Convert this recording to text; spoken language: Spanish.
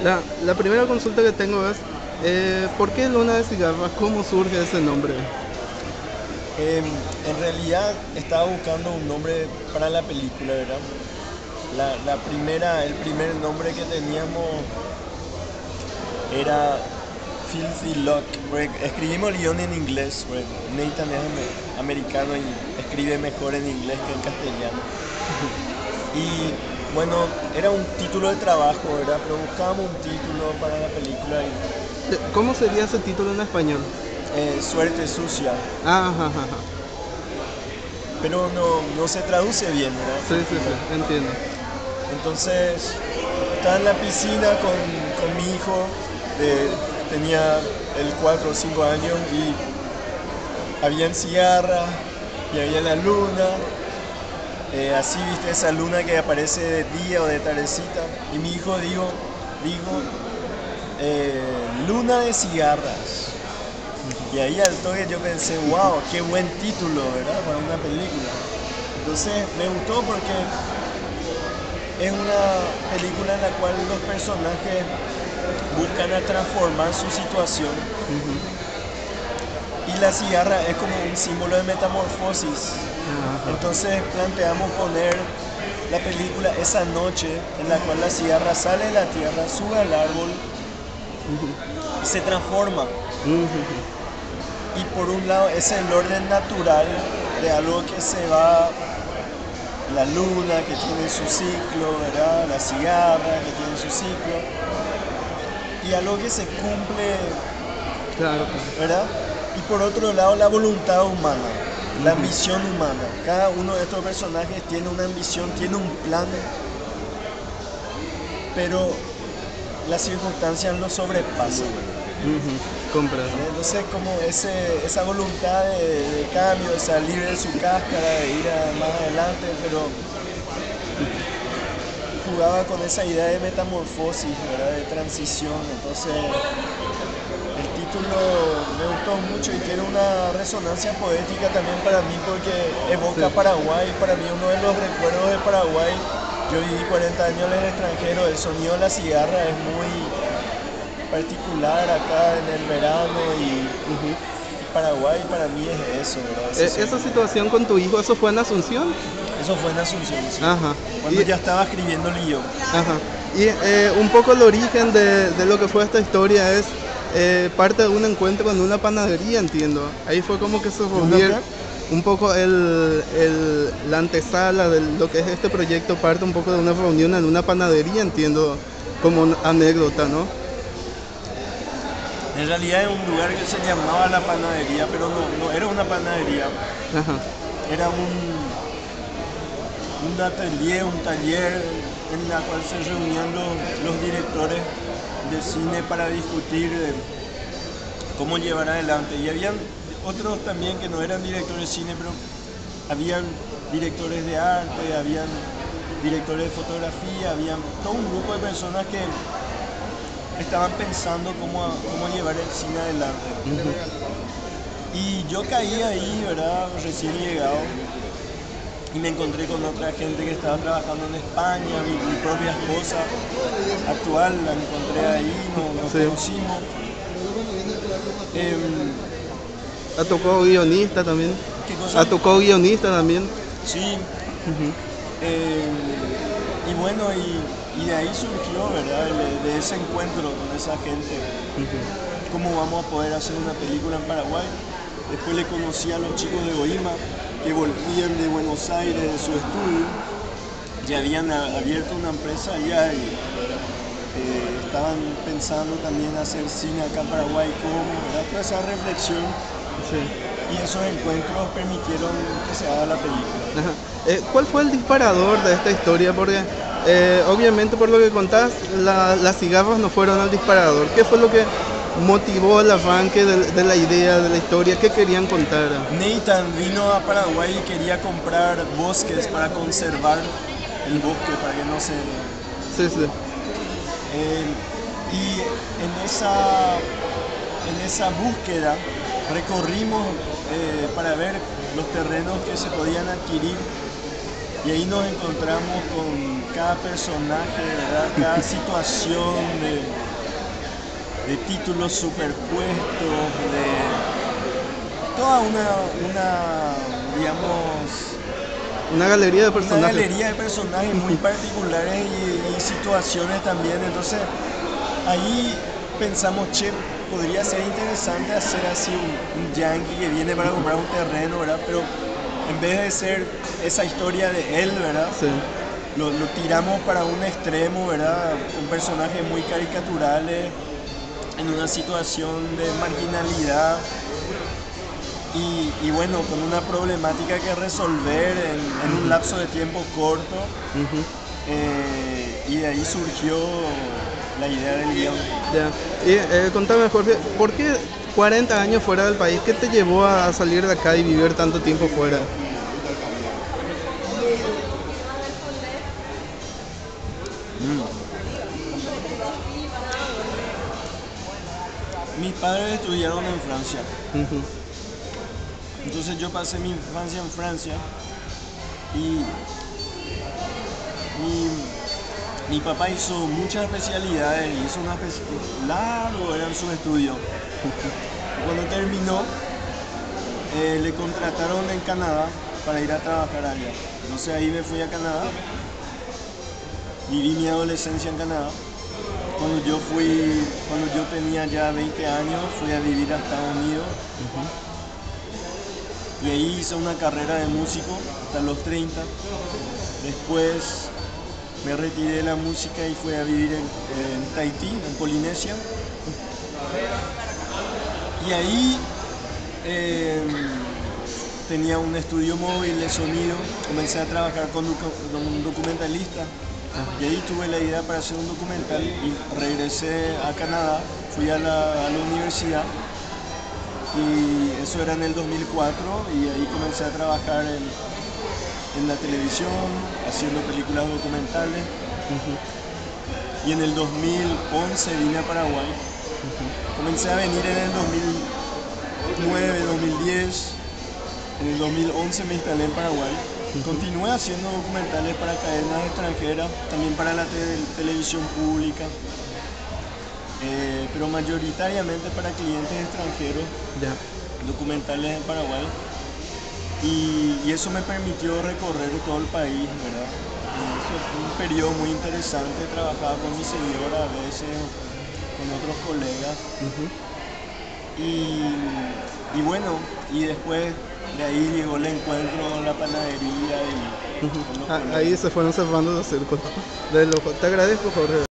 La, la primera consulta que tengo es, eh, ¿por qué Luna de Cigarras? ¿Cómo surge ese nombre? Eh, en realidad estaba buscando un nombre para la película, ¿verdad? La, la primera, el primer nombre que teníamos era Filthy Luck. porque Escribimos el guion en inglés, Nathan es ame- americano y escribe mejor en inglés que en castellano. Y bueno, era un título de trabajo, ¿verdad? Pero buscábamos un título para la película y ¿Cómo sería ese título en español? eh, Suerte Sucia. Ah, ajá, ajá, ajá. Pero no, no se traduce bien, ¿verdad? Sí, sí, sí, entiendo. Entonces, estaba en la piscina con, con mi hijo, eh, tenía el 4 o 5 años y habían cigarras y había la luna, eh, así viste esa luna que aparece de día o de tardecita y mi hijo dijo, dijo eh, luna de cigarras. Y ahí al toque yo pensé, wow, qué buen título, ¿verdad? Para una película. Entonces me gustó porque es una película en la cual los personajes buscan a transformar su situación y la cigarra es como un símbolo de metamorfosis. Entonces planteamos poner la película esa noche en la cual la cigarra sale de la tierra, sube al árbol y se transforma. Y por un lado es el orden natural de algo que se va, la luna que tiene su ciclo, ¿verdad? la cigarra que tiene su ciclo, y algo que se cumple, claro. ¿verdad? Y por otro lado la voluntad humana, la ambición humana. Cada uno de estos personajes tiene una ambición, tiene un plan, pero las circunstancias lo sobrepasan. Ujú, Comprendo. Entonces como ese, esa voluntad de, de cambio, de salir de su cáscara, de ir a- más adelante, pero jugaba con esa idea de metamorfosis, ¿verdad? de transición. Entonces título me gustó mucho y tiene una resonancia poética también para mí porque evoca Sí. Paraguay, para mí uno de los recuerdos de Paraguay. Yo viví 40 años en el extranjero, el sonido de la cigarra es muy particular acá en el verano y. Paraguay para mí es eso, ¿verdad? Ese Esa situación con tu hijo, ¿eso fue en Asunción? Eso fue en Asunción, sí. Ajá. Cuando Y- ya estaba escribiendo el guion. Ajá. Y eh, un poco el origen de, de lo que fue esta historia es eh, parte de un encuentro en una panadería, entiendo. Ahí fue como que se qué? un poco el, el- la antesala de lo que es este proyecto, parte un poco de una reunión en una panadería, entiendo, como anécdota, ¿no? En realidad es un lugar que se llamaba La Panadería, pero no, no era una panadería, Ajá. era un, un atelier, un taller en la cual se reunían los, los directores de cine para discutir eh, cómo llevar adelante. Y habían otros también que no eran directores de cine, pero habían directores de arte, habían directores de fotografía, habían todo un grupo de personas que estaban pensando cómo, cómo llevar el cine adelante. Y yo caí ahí, ¿verdad? Recién llegado. Y me encontré con otra gente que estaba trabajando en España, mi, mi propia esposa actual, la encontré ahí, nos, nos Sí. conocimos. Em, ¿A tocó guionista también? ¿Qué cosa? ¿A tocó guionista también? Sí. Em, y bueno, y, y de ahí surgió, ¿verdad? De, de ese encuentro con esa gente. Cómo vamos a poder hacer una película en Paraguay. Después le conocí a los chicos de OIMA que volvían de Buenos Aires de su estudio. Ya habían abierto una empresa allá y eh, estaban pensando también hacer cine acá en Paraguay. ¿Cómo? ¿verdad? Toda esa reflexión Sí. y esos encuentros permitieron que se haga la película. Eh, ¿Cuál fue el disparador de esta historia? Porque eh, obviamente por lo que contás, la- las cigarras no fueron el disparador. ¿Qué fue lo que motivó el arranque de, de la idea, de la historia? ¿Qué querían contar? Nathan vino a Paraguay y quería comprar bosques para conservar el bosque, para que no se Sí, sí. Eh, y en esa, en esa búsqueda recorrimos eh, para ver los terrenos que se podían adquirir y ahí nos encontramos con cada personaje, ¿verdad? cada situación de, de títulos superpuestos, de toda una, una digamos, una galería de personajes. Una galería de personajes muy particulares y, situaciones también. Entonces, ahí pensamos, che, podría ser interesante hacer así un, yankee que viene para comprar un terreno, ¿verdad? Pero en vez de ser esa historia de él, ¿verdad? Sí. Lo, lo tiramos para un extremo, ¿verdad? Con personajes muy caricaturales, en una situación de marginalidad y, bueno, con una problemática que resolver en, un lapso de tiempo corto. Eh, y de ahí surgió la idea del guion. Ya. Y eh, contame, Jorge, ¿por qué 40 años fuera del país? ¿Qué te llevó a salir de acá y vivir tanto tiempo fuera? Mis padres estudiaron en Francia. Entonces yo pasé mi infancia en Francia y mi, papá hizo muchas especialidades, hizo una largo eran sus estudios. Cuando terminó, eh, le contrataron en Canadá para ir a trabajar allá. Entonces ahí me fui a Canadá, viví mi adolescencia en Canadá. Cuando yo fui, cuando yo tenía ya 20 años, fui a vivir a Estados Unidos y ahí hice una carrera de músico hasta los 30. Después me retiré de la música y fui a vivir en, Tahití, en Polinesia. Y ahí em, tenía un estudio móvil de sonido, comencé a trabajar con, un documentalista y ahí tuve la idea para hacer un documental y regresé a Canadá, fui a la universidad y eso era en el 2004 y ahí comencé a trabajar en, la televisión, haciendo películas documentales. Y en el 2011 vine a Paraguay. Comencé a venir en el 2009, 2010. En el 2011 me instalé en Paraguay. Continué haciendo documentales para cadenas extranjeras, también para la televisión pública. Eh, pero mayoritariamente para clientes extranjeros, documentales en Paraguay. Y, eso me permitió recorrer todo el país, ¿verdad? Fue un periodo muy interesante, trabajaba con mi señora a veces, con otros colegas. Y, bueno, y después de ahí llegó el encuentro con la panadería y ah, Ahí se fueron cerrando los círculos. Te agradezco, Jorge.